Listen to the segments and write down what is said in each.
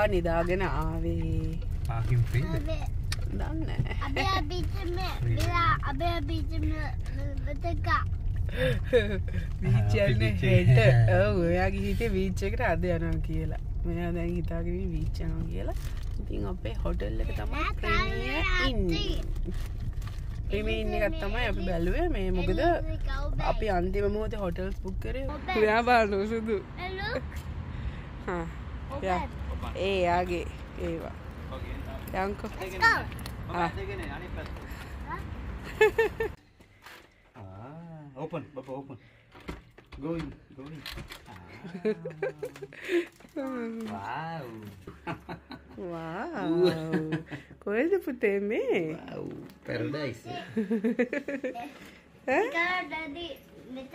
බබා නිදාගෙන ආවේ. පාකින් ෆ්‍රීද? දන්න අබේ අබිටම වෙලා අබේ අබිටම වෙතක වීචයන්න. හෙට. ඔව ඔයාගේ හිතේ වීච්චකට අද යනවා කියලා. මෙයා දැන් හිතාගෙන වීච්චනවා කියලා. ඉතින් අපේ හොටල් එක තමයි ප්‍රමිය ඉන්න. ප්‍රමීන්න එකත් තමයි අපි බැලුවේ. මේ මොකද අපි අන්තිම මොහොත හොටල්ස් පුක් කරේ. ඔයා බලන්න සුදු. හා, යා. ඒ යාගේ ඒවා යංකෝ Ah. Ah, open, Papa, open. Go in, go in. Ah. wow. වා කොයද පුතේ මේ Wow, paradise. daddy මෙත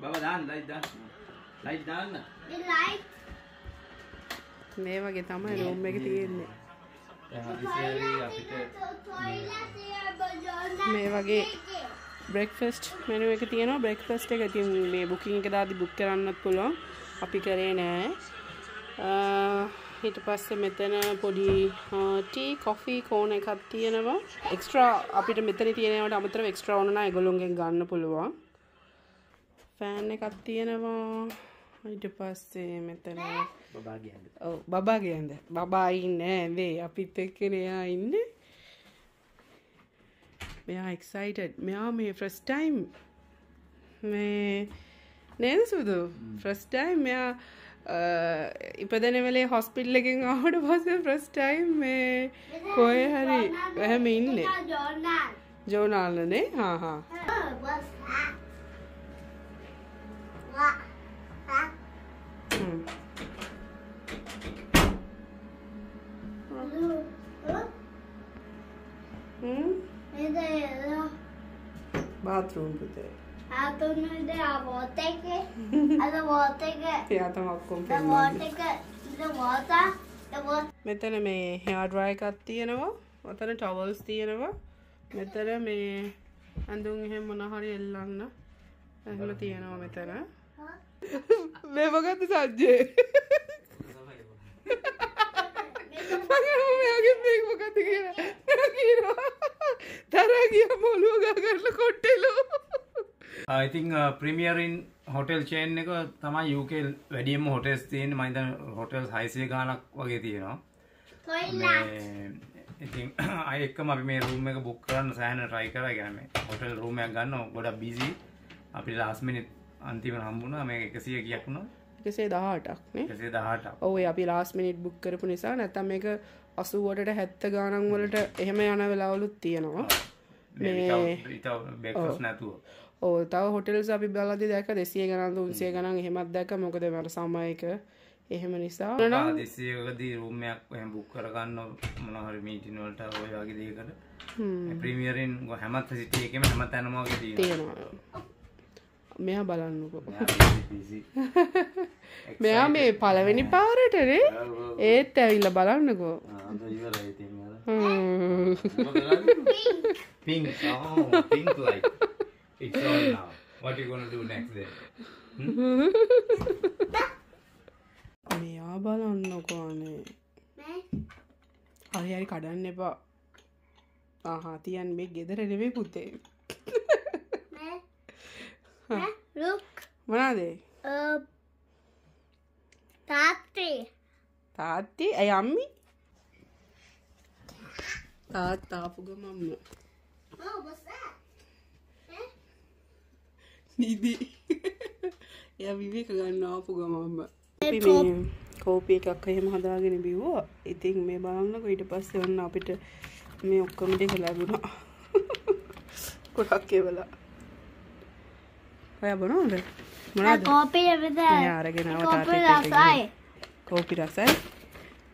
Baba, down, light down. Light down. the light මේ වගේ තමයි රෝම් එක තියෙන්නේ. මේ වගේ බ්‍රෙක්ෆස්ට් මෙනුව එක තියෙනවා. බ්‍රෙක්ෆස්ට් එක ඉතින් මේ බුකින් එක දාදි බුක් කරන්නත් පුළුවන්. අපි කරේ නෑ. හිට පස්සේ මෙතන පොඩි ටී කොෆී කෝන එකක් තියෙනවා. එක්ස්ට්‍රා අපිට මෙතන තියෙනවට අමතර එක්ස්ට්‍රා ඕනන එගොලුන්ගෙන් ගන්න පුළුවන්. ෆෑන් එකක් තියෙනවා. ඊට පස්සේ මෙතන Baba again. ඔව් බබා කියන්ද බබා ඉන්න ඇවේ අපිත් එක්කනයා ඉන්න. මෙයා එක්සයිටඩ් මෙයා මේ ෆ්‍රස්ටයිම් මේ නේද සුදු? ෆ්‍රස්ටයිම් මෙයා ඉපදන වෙලේ හොස්පිල්ල එකින් අහට පස ෆ්‍රස්ටයිම් මේ කොය හරි ඇහැම ඉන්න. ජෝනාල්ලනේ හාහා බාතරූම් පුතේ. ආතුනද ආවෝත එක? අද වෝත එක. එයා තම ඔක්කොම් වෝත වෝත මෙතන මේ හෙයාඩ්‍රය එකත් තියෙනවා. ඔතන ටවල්ස් තියෙනවා. මෙතන මේ ඇඳුම් එහෙම මොනහරි එල්ලන්න. එහෙම තියෙනවා මෙතන. මේමගත්ත සජ්ජේ? මගේ මේමගත I think Premier in hotel chain එක තමයි UK වැඩියම hotels තියෙන මම හිතන hotels 600 ගාණක් වගේ තියෙනවා. මේ ඉතින් අය එක්කම අපි මේ room එක book කරන්න සෑහෙන try කරා. hotel room එකක් ගන්න ගොඩක් busy. අපිට last minute අන්තිමට හම්බුණා මේක 100 කීයක් වුණා? එකසේ දහටක් නේ 118ක්. ඔව අපි ලාස් මිනිට් බුක් කරපු නිසා නැතම් මේක අසුවටට හැත්ත ගානන් වලට එහෙම යන වෙලාවලුත් තියෙනවා මේ නැතුව. ඕ තව හොටෙල්ස් අපි බලදි දැක දෙසිය ගනන් උන්සේ ගනන් හෙමත් දැක මොකද මට සමයක එහෙම නිසා. දෙසියකදී එහෙම book කරගන්න මොනවා හරි meeting වලට ඔය වගේ දෙයකට. Premier in හැමත් එකේම හැම තැනම වගේ තියෙනවා. මෙයා බලන්නකෝ. මෙයා මේ පළවෙනි පාරටනේ ඒත් ඇවිල්ල බලන්නකෝ. ආ, අද ඉවරයි It's on now. What you gonna do next then? මෙයා බලන්නකෝනේ. හරි හරි කඩන්න එපා. ආහා තියන් මේ ගෙදර නෙවේ පුතේ. මනාදේ තාත්තේ. තාත්තේ? ඇය අම්මි? තාත් ආපු ගමම්ම Oh, what's that? නිදී එය විවේක ගන්න ආපු ගමම්ම අපි මේ කෝපි එකක් එහෙම හදාගෙන බිව්වා ඉතින් මේ බලන්නක ඊට පස්සේ ඔන්න අපිට මේ ඔක්කොම ටික ලැබුණා. ගොඩක් ඒවලා ඔය බොනවද මොනවද? කෝපිය වෙද මෙයා අරගෙන කෝපිය කෝපි රසයි.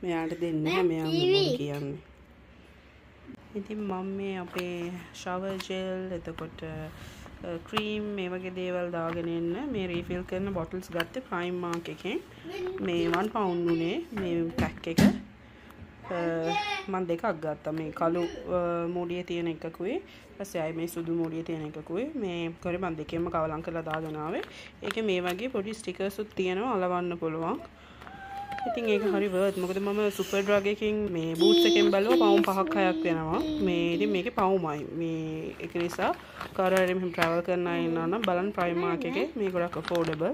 මෙයාට දෙන්න මෙයා කියන්නේ? ඉතින් මම මේ අපේ ෂවර් ජෙල් එතකොට ක්‍රීම් මේ වගේ දේවල් දාගෙන එන්න. මේ රීෆිල් කරන බොටල්ස් ගත්තේ ප්‍රයිම් මාක් එකෙන් මේ 1 පවුන්ඩ් උනේ මේ පැක් එක. මන් දෙකක් ගත්ත. මේ කලු මූඩිය තියෙන එකකුයි. පස්සේ අය මේ සුදු මූඩිය තියෙන එකකුයි. මේ කොරේ මන් දෙකෙන්ම කවලම් කරලා දාගෙන ආවේ. ඒකේ මේ වගේ පොඩි ස්ටිකර්ස්ුත් තියෙනවා. අලවන්න පුළුවන්. ඉතින් ඒක හරි වර්ත් මොකද මම සුපර් ඩ්‍රග් එකකින් මේ බූට්ස් එකෙන් බැලුවා පවුම් පහක් හයක් වෙනවා. මේ ඉතින් මේකේ පවුමයි. මේ ඒක නිසා කාර හරි මෙහෙම ට්‍රැවල් කරන්න අය ඉන්නවා නම් බලන්න ප්‍රයිමාර්ක් එකේ මේ ගොඩක් අෆෝඩබල්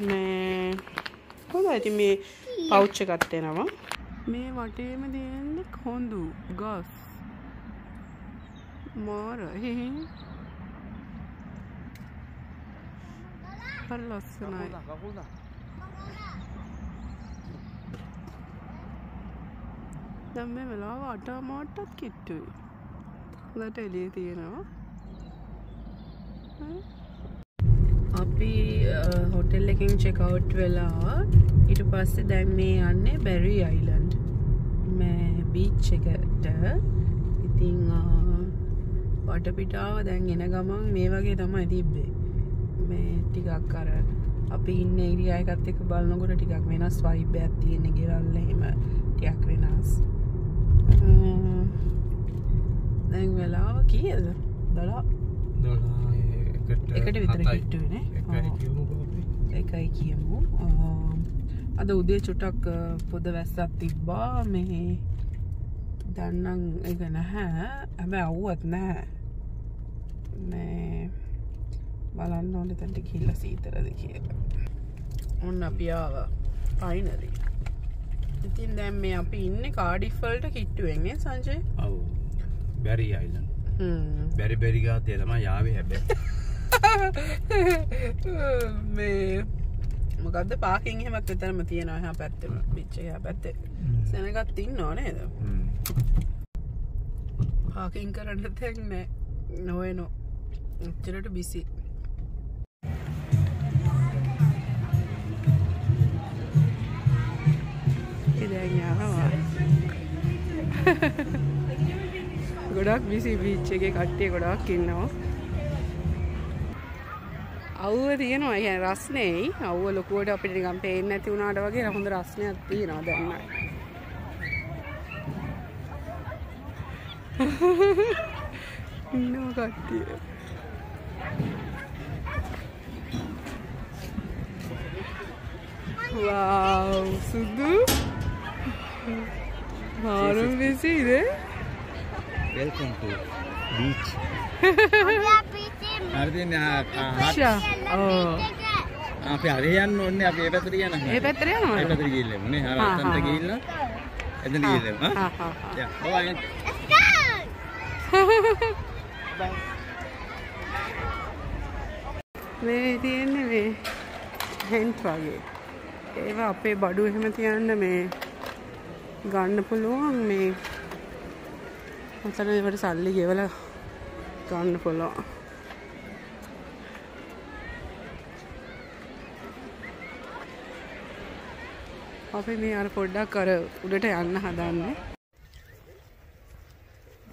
මේ හොඳයි. ඉතින් මේ පවුච් එකක් එනවා. මේ වටේම තියෙන්නේ කොඳු ගස් මාර. හරි ලස්සනයි. දැන් මේ වෙලාව අට මාට්ටත් කිට්ටුයි. හොඳට එළියේ තියෙනවා. අපි හොටෙල් එකකින් චෙක් අවුට් වෙලා ඊට පස්සේ දැන් මේ යන්නේ බැරි අයිලන්ඩ්. මේ බීච් එකට. ඉතින් වටපිටාව දැන් එන ගමන් මේ වගේ තමයි තිබ්බේ. මේ ටිකක් අර අපි ඉන්න ඒරියා එකත් එක්ක බලනකොට ටිකක් වෙනස් වයිබ් එකක් තියෙන ගෙවල් එහෙම ටිකක් වෙනස්. දැන් වෙලාව කියද? දලා එකට විතර කිට්ටුවනේ? එකයි කියමු අද උදේ චුටක් පොද වැස්සත් තිබ්බා. මේ දන්නන් එක නැහැ. හැබැ අව්වත් නෑ මේ බලන්න ඕන තැන්ට කිල්ල සීතරද කියලා. ඔන්න අපියාව පයිනරී ඉතින් දැම් මේ අපි ඉන්න කාඩිෆල්ට කිට්ටුවෙන්නේ සංජය. ඔව්. බැරි අයිලන් බැරි බැරිගාතය තම යාවේ හැබැ මේ මොකක්ද පාකින් හෙමත් එතරම තියෙනවා පැත්තම පිච්චය පැත්තේ. සැනගත් ඉන්න ඕනේද පාකින් කරන්න තැක්නෑ නොවනෝ. උච්චරට බිසි දැන් යනවා ගොඩක් විසි බීච්ච එක කට්ටිය ගොඩක් ඉන්නවා. අව්ව තියෙනවා. ඇ රස්නේයි අව්ව ලොකුවට අපිට නිකම් පේන්න ඇති වුණාට වගේ හොඳ රස්නයක් තියෙනවා දැන්න ඉන්නවා කට්ටිය. Wow, සුදු. හාරුම් විසිද වෙල්කම් ටු බීච් හරිතින් අපේ හරියන්න ඔන්න අප ඒ පැතර යන ඒ ඒ පැතර ගිල්ලෙමු නේ. අර අතන්ට ගිහිල්ලා. එතන ගිහිල්ලෙමු හා බයි මේ තියෙන්නේ මේ හෙන්ට් වගේ. ඒවා අපේ බඩු එහෙම තියන්න මේ ගන්න පුළුවන් මේ මතන ඒවට සල්ලි ගෙවල ගන්න පුළුවන්. අපි මේ අර පොඩ්ඩක් අර උඩට යන්න හදන්න.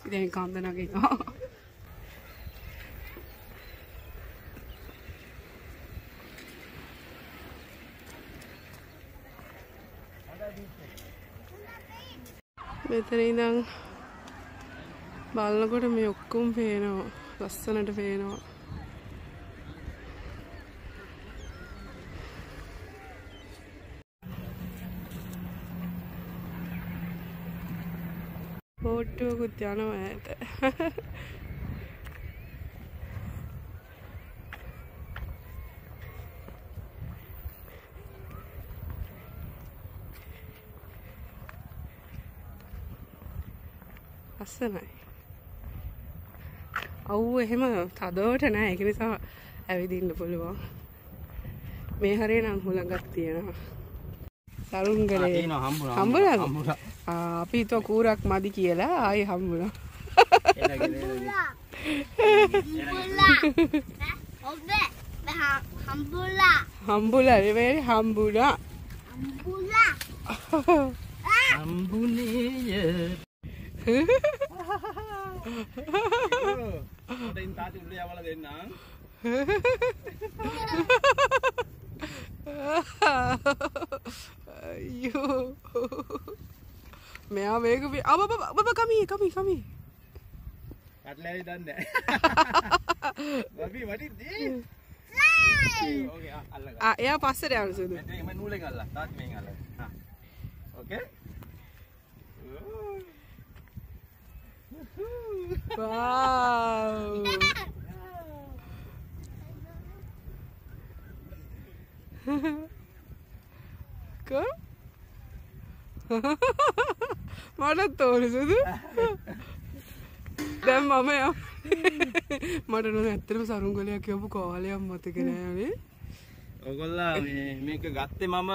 ඉතින් කන්ද මෙතන ඉඳන් බලනකොට මේ ඔක්කොම පේනවා. ලස්සනට පේනවා. බෝට්ටුවකුත් යනවා ඇත. ලස්සනයි. අව් එහෙම තදවට නෑ. එක නිසා ඇවිදින්න පුළුවන්. මේ හරේ නම් හුළඟක් තියෙනවා. සරුන්ගලේ හම්බුල අපි තෝ කූරක් මදි කියලා. ආය හම්බුණ හම්බුලා. හම්බුල රෙවැරි හම්බුණා හම්බුනේය ඉන් තාති උල්ල යවල දෙන්න අයියෝ මෙයා මේක අබ බබ කමී කමී කමී කටලෑවි දන්න වබී වටි අල්ල එයා පස්සට යන සුදු එම නූල කල්ලා තාත් මේ අල්ල ඕකේ කෝ මටත් තෝරි සුදු දැම් මම යම් මට නොන ඇත්තරම සරුංගලයක් කියපු කෝලයක් මතකෙනෑනේ ඔගොල්ලා මේක ගත්තේ මම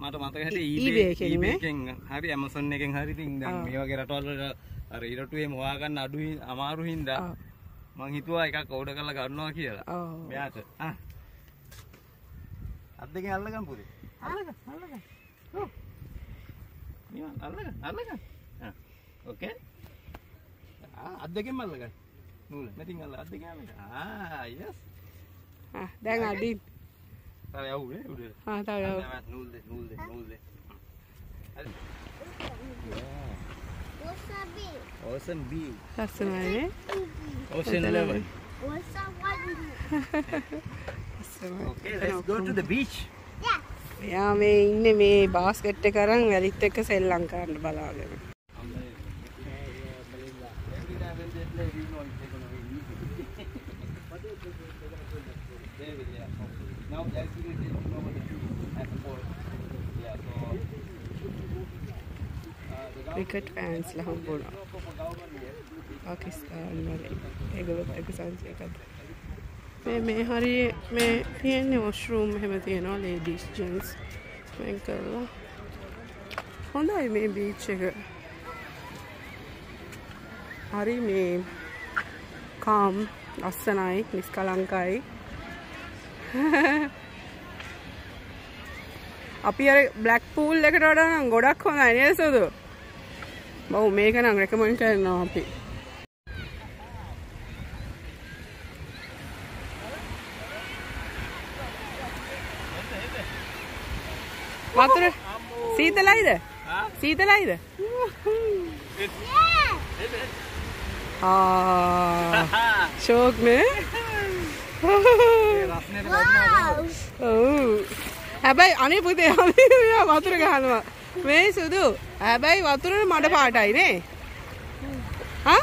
මට මතක හැට? ඊබේකෙන් හරි ඇමසොන් එකෙන් හරි තින් දැන් මේ වගේ රටවල්වල අර ඉරටුවේ මොවාගන්න අඩු හි- අමාරු හින්දා. මං හිතුවා එකක් ඕඩ කරලා ගන්නවා කියලා. මෙයාට. අත් දෙකෙන් අල්ලගම් පුරේ අල්ලගම් අල්ලගම් ඔව්. නිවන් අල්ලගම් අල්ලගම් ඕකේ ආ අත් දෙකෙන් අල්ලගම් නූල. මෙතින් අල්ල අත් දෙකෙන් අල්ලගම් ආ යස් දැන් අඩින් තව යවුනේ උඩ ආ, තව යව්. නූල් දෙ නූල් දෙ නූල් දෙ හරි Wasabi. Ocean view. ලස්සනයිනේ Ocean level. Wasabi. ලස්සනයි. Okay, let's go to the beach. Yeah. එයා මේ ඉන්න මේ බාස්කට් එක කරන් වැලිත් එක්ක සෙල්ලම් කරන්න බලාගෙන Every time when they play, we know they're gonna win easy. But they- they- they- they're gonna win the- they will, yeah. Now, as you can see, you know what the team at the port. Yeah, so, uh, the government- cricket ෆෑන්ස්ලා හම්බුණා for government here, Pakistan වල ඒගොල්ලොත් එක්ක සංචයකත් මේ මේ හරි මේ තියෙන්නේ වොෂරූම් එහෙම තියෙනවා ලේඩීස් ජෙන්ස් වෙන් කරලා හොඳයි මේ බීච් එක හරි මේ කාම් ලස්සනයි නිස්කලංකයි අපි අර බ්ලක් පූල් එකට වඩා ගොඩක් හොඳයි නේද සුදු? බව් මේක නම් රෙකමන්ඩ් කරනවා අපි. වතුර සීතලයිද? සීතලයිද? ආ ෂෝක්නේ ඔව් හැබැයි අනේ පුතේ මෙයා වතුර ගහනවා මේ සුදු හැබැයි වතුර මඩ පාටයි නේ හා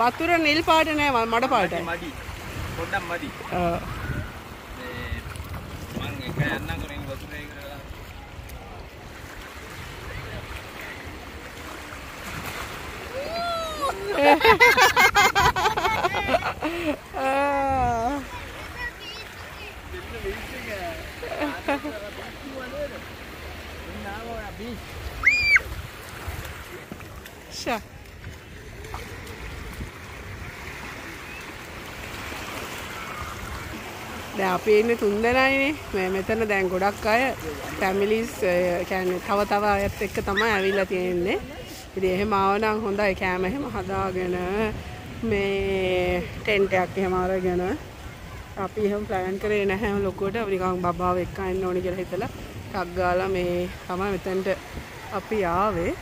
වතුර නිල් පාට නෑ මඩ පාටයි මඩි. පොඩ්ඩක් මඩි. ආ. මේ එක යන්නම් කරේ වතුරේ කරලා. ආ. ෂා දැන් අපි ඉන්නේ තුන්දෙනයිනේ මේ මෙතන දැන් ගොඩක් අය ෆැමිලිස් කියන්නේ තව තව අයත් එක්ක තමයි ඇවිල්ලා තියෙන්නේ. ඉතින් එහෙම ආවනම් හොඳයි කෑම එහෙම හදාගෙන මේ ටෙන්ට් එකක් එහෙම අරගෙන අපි එහෙම ප්ලෑන් කරේ නැහැ. ලොකුවට අපි නිකන් බබාව එක්ක එන්න ඕනේ කියලා හිතලා ටක් ගාලා මේ තමයි මෙතනට අපි ආවේ.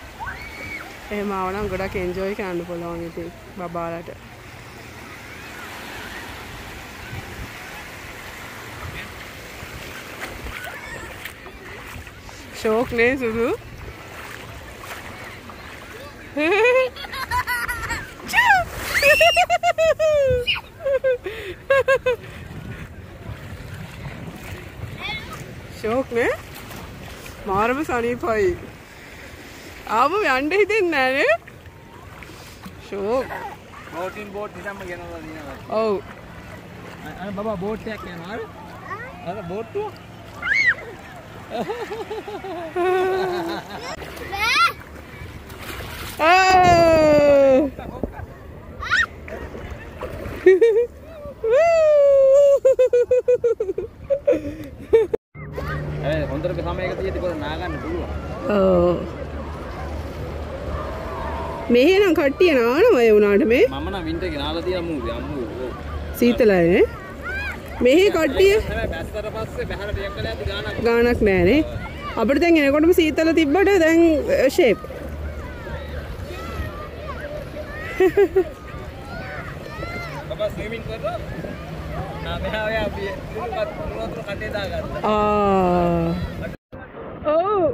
එහෙම ආවනම් ගොඩක් එන්ජොයි කරන්න පුළුවන් ඉතින් බබාලට. ශෝක් නේ සුදු. ශෝක් නේ මාරම සනීපයි ආම යන්ඩ හිතෙන් නෑනේ ශෝක් බෝටින් බෝට් නිකම්ම ගෙනලා දිනවා. ඔව් අර බබා බෝට් එකක් යනවා අර. අර බෝට්ටුව. ආ! ඒ හොඳට සමයක තියෙද්දි පොර නාගන්න පුළුවන්. ඔව්. මෙහෙ නම් කට්ටිය නානවා ඒ වුණාට මේ මම නම් වින්ටර් ගෙනාලා තියෙන මූදේ අම්මෝ. ඔව්. සීතලයිනේ මෙහි කට්ටිය ගානක් නෑනේ අපිට දැන් එනකොටම සීතල තිබ්බට දැන් ෂේප් Bapak swimming කරනවා. ආ මෙහා ඔය අපි මුළු මුළු කටේ දාගත්තා. Ah. Oh,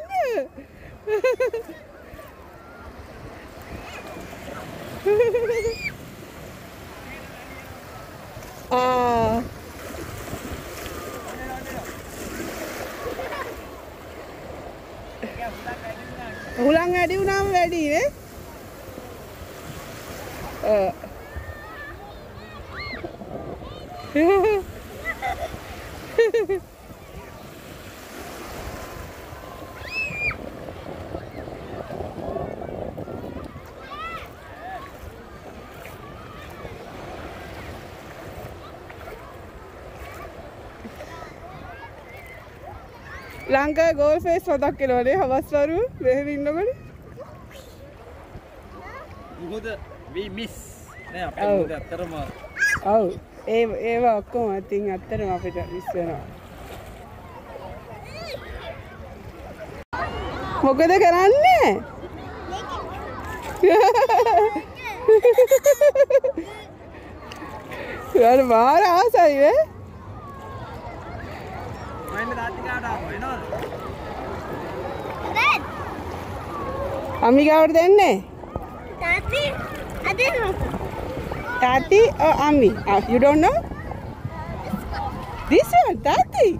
ờ. Ulang điêu nam về đi đấy ờ. ලංකාවේ ගෝල් ෆේස් මතක් වෙනවනේ හවස් වරු මෙහෙම ඉන්නකොට. මුහුද we miss නෑ අපේ. මුහුද ඇත්තටම ඔව් ඒ ඒවා ඔක්කොම ඉතින් ඇත්තටම අපිට මිස් වෙනවා. මොකද කරන්නේ? යාර මාර ආසයි නේ? අම්මිගාවට දෙන්නේ? I didn't. Tati or Ami? Uh, you don't know? This one, Tati.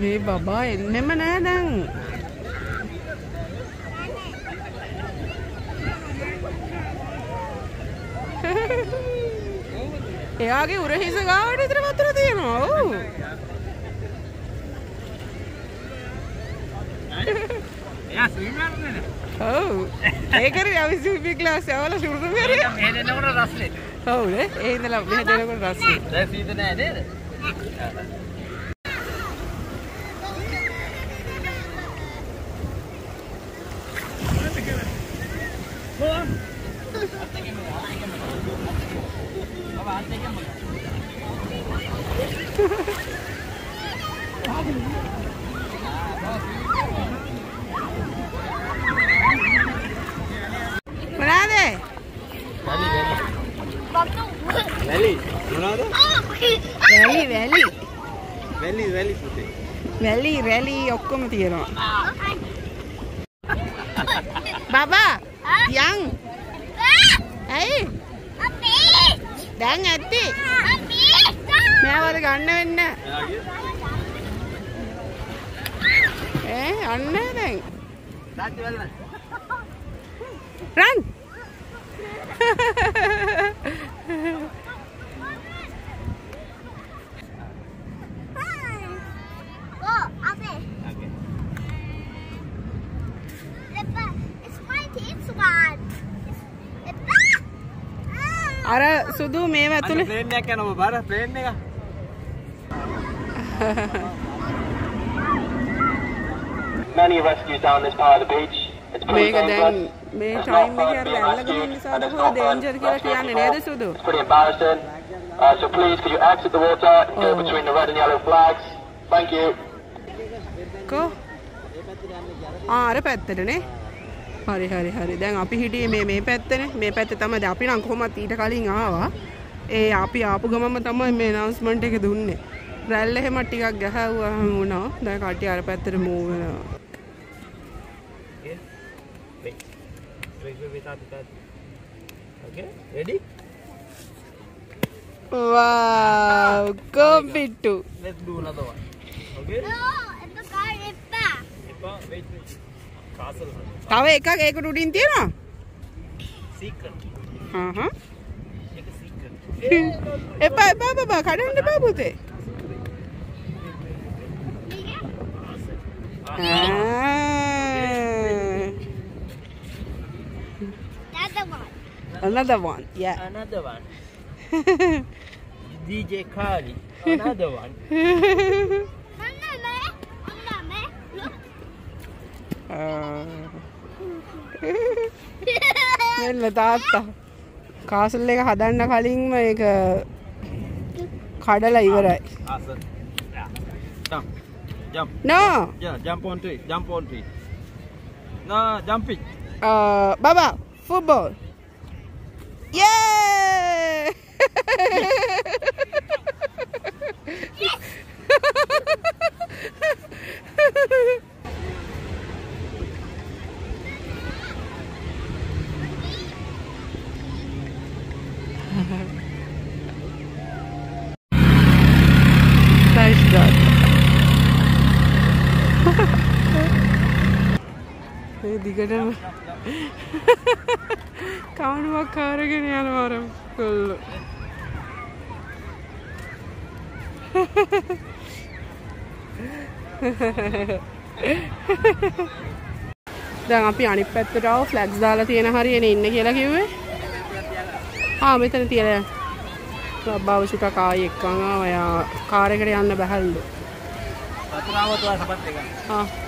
මේ බබා එන්නෙම නෑ දැන්. එයාගේ උරහිස ගාවට විතර වතුර තියෙනවා. ඔව්. එයා ස්විම් කරන්නේ නෑ. ඔව්. ඒකනේ අපි ස්විමින් ක්ලාස් යවලා සුරුදු කරේ. මෙහෙ දෙනකොට රස්නේ. ඔව් නේ. ඒ ඉඳලා මෙහෙ දෙනකොට රස්නේ. දැන් සීත නෑ නේද? මොනවාද? වැලි මොනවද? වැලි වැලි. වැලි වැලි පුතේ. වැලි රැලි ඔක්කොම තියෙනවා. බබා යන් ඇයි දැන් ඇත්ති මෙයාවල ගන්න වෙන්න ඒ අන්න දැන්. රන් ಅರೆ ಸುಧು ಮೇವೆ ತುಲಿ ಪ್ಲೇನ್ ನ್ಯಾಕೆ ನಮ್ಮ ಬಾರ Many rescues down this part of the beach. It's pretty dangerous. මේ ටයිම් එකේ අර වැල්ලගම rescued, නිසා fun ඩේන්ජර් කියලා කියන්නේ. නේද සුදු? Pretty embarrassing. Uh, so please, could you exit the water and go Oh. between the red and yellow flags? Thank you. කෝ ආ අර පැත්තටනේ හරි හරි හරි දැන් අපි හිටියේ මේ මේ පැත්තනේ මේ පැත්ත තමයි අපි නම් කොහොමත් ඊට කලින් ආවා ඒ අපි ආපු ගමම තමයි මේ announcement එක දුන්නේ රැල්ල එහෙම ටිකක් ගැහුවාම වුණා දැන් කට්ටිය අර පැත්තට මූව් වෙනවා Wait. තාත්ති තාත්ති. Okay, ready? wow කොම්පිට්ටු Let's do another one. Okay? No, it's the in back. එපා, wait, wait. Castle. තව එකක් ඒකට උඩින් තියෙනවා Secret. හා හා ඒක secret. එපා එපා බබා කඩන්න එපා පුතේ Ah. That's the one. Another one, yeah. Another one. DJ Kali. Another one. මෙල්ල තාත්තා කාසල් එක හදන්න කලින්ම එක කඩලා ඉවරයි. Jump. Jump. No Yeah, jump on tree. Jump on tree. No, jump it. බබා ෆුබෝල් යේ Nice dog. ඒ දිගටම කවුනුවක් කාරගෙන යනවරම් කොල්ලු දැන් අපි අනිත් පැත්තටව ෆ්ලැග්ස් දාලා තියෙන හරියන ඉන්න කියලා කිව්වේ. ආ මෙතන තියෙන බව චුටක් ආයි එක්කන් ආවා කාර් එකට යන්න බැහැල්ලු. Paturawa tu sahabat dia. ආ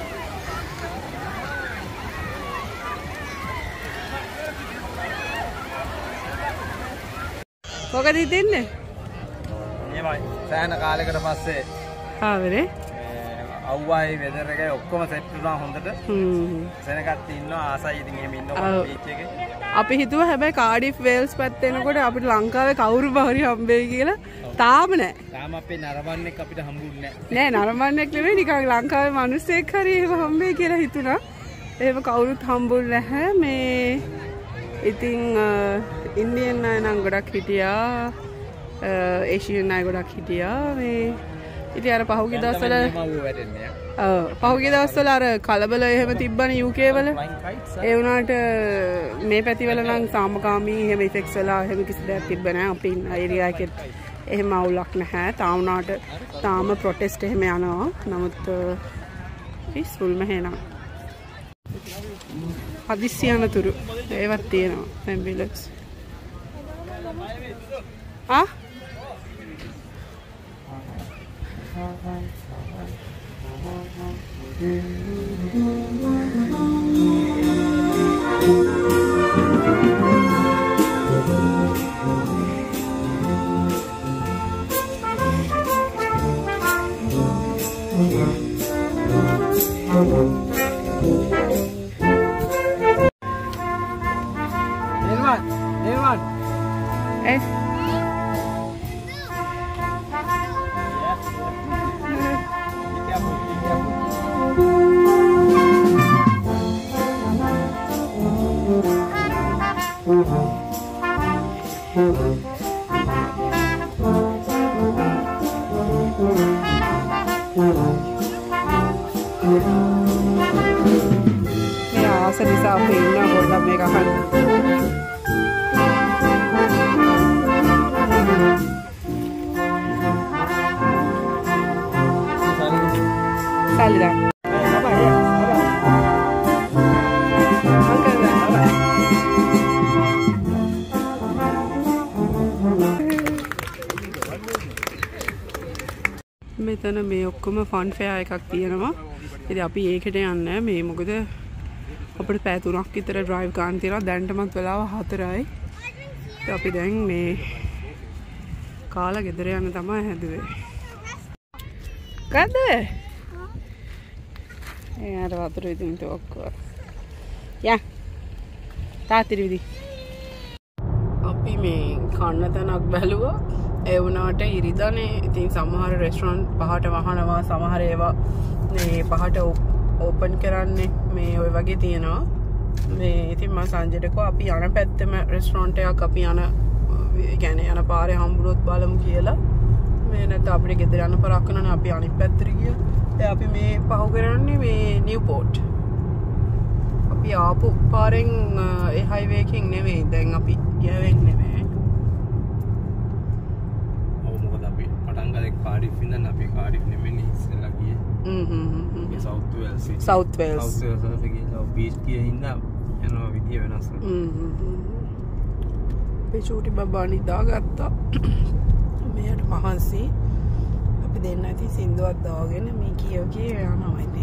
මොකද හිතෙන්නේ එහෙමයි. සෑහෙන කාලයකට පස්සේ ආවනේ අව්වායි වෙදර් එකයි ඔක්කොම සෙට් වුණා හොඳට. හ්ම් සෙනගත් ඉන්නවා ආසයි ඉතින් එහෙම. ඉන්නවා බීච් එකේ. අපි හිතුව හැබැයි කාඩිෆ් වේල්ස් පැත්තෙනකොට අපිට ලංකාවේ කවුරු බහරි හම්බෙයි කියලා තාම නෑ තාම අපේ නරඹන්නෙක් අපිට හම්බුන්නේ නෑ නරඹන්නෙක් නෙවෙයි නිකන් ලංකාවේ මිනිස්සෙක් හරි එහෙම හම්බෙයි කියලා හිතුණා. එහෙම කවුරුත් හම්බුන්නේ නැහැ මේ ඉතින් ඉන්දියන් අය නම් ගොඩක් හිටියා. ඒෂියන් අය ගොඩක් හිටියා. මේ ඉතින් අර වැටෙන්නේ. ඔව් පහුගිය දවස්වල අර කලබල එහෙම තිබ්බනේ UK වල. Flying kites. ඒ වුණාට මේ පැතිවල නම් සාමකාමී එහෙම ඉෆෙක්ට්ස් වෙලා එහෙම කිසි දෙයක් තිබ්බ නැහැ අපේ ඉන්න ඒරියා එකෙත් එහෙම අවුලක් නැහැ. තාම වුණාට තාම ප්‍රොටෙස්ට් එහෙම යනවා. නමුත් පිස්සුල්ම හේනම් හදිස්සි යනතුරු ඒවත් තියෙනවා ඇම්බියුලන්ස් ආ? එල්වන් සල්ලි දාන්න අංකල් දාන්න මෙතන මේ ඔක්කොම ෆන් ෆෙයා එකක් තියෙනවා ඉතින් අපි ඒකට යන්න මේ මොකද අපිට පැය තුනක් විතර ඩ්‍රයිව් ගන්න තියෙනවා දැන්ටමත් වෙලාව 4යි ඉතින් අපි දැන් මේ කාලා ගෙදර යන්න තමයි හැදුවේ කද එයාට වතුර ඉතින් ඔක්කොම යා තාත්තිරි විදි අපි මේ කන්න තැනක් බැලුවා ඒ වුණාට ඉරිදනේ. ඉතින් සමහර රෙස්ටරන්ට් පහට වහනවා සමහර ඒවා මේ පහට ඕපන් කරන්නේ මේ ඔය වගේ තියෙනවා. මේ ඉතින් මම සංජයටකෝ අපි යන පැත්තම රෙස්ටරන්ට් එකක් අපි යන ගැන යන පාරේ හම්බුනොත් බලමු කියලා. මේ නැත්නම් අපිට ගෙදර යන්න පරක් කරනනේ අපි අනිත් පැත්තට ගියා. ඒ අපි මේ පහු කරන්නේ මේ නිව්පෝට්. අපි ආපු පාරෙන් අ, ඒ හයිවේ එකකින් නෙවෙයි. දැන් අපි යවෙන් නෙවෙයි. ඔව් මොකද අපි පටන් ගත්තේ කාඩිෆ් ඉඳන් අපි කාඩිෆ් නෙමෙයි ඉස්සෙල්ලා ගියේ හ්ම් හ්ම් හ්ම්. ඒ South Wales city South Wales. South Wales වල ගිහින් බීච් ගියේ හින්දා යනවා විදිය වෙනස්. අපේ චූටි බබා නිදාගත්තා. මෙයාට මහන්සි. අපි දෙන්න ඇති සිින්දුවක් දාගෙන මේ කියෝ කිය යනවා. ඉතින්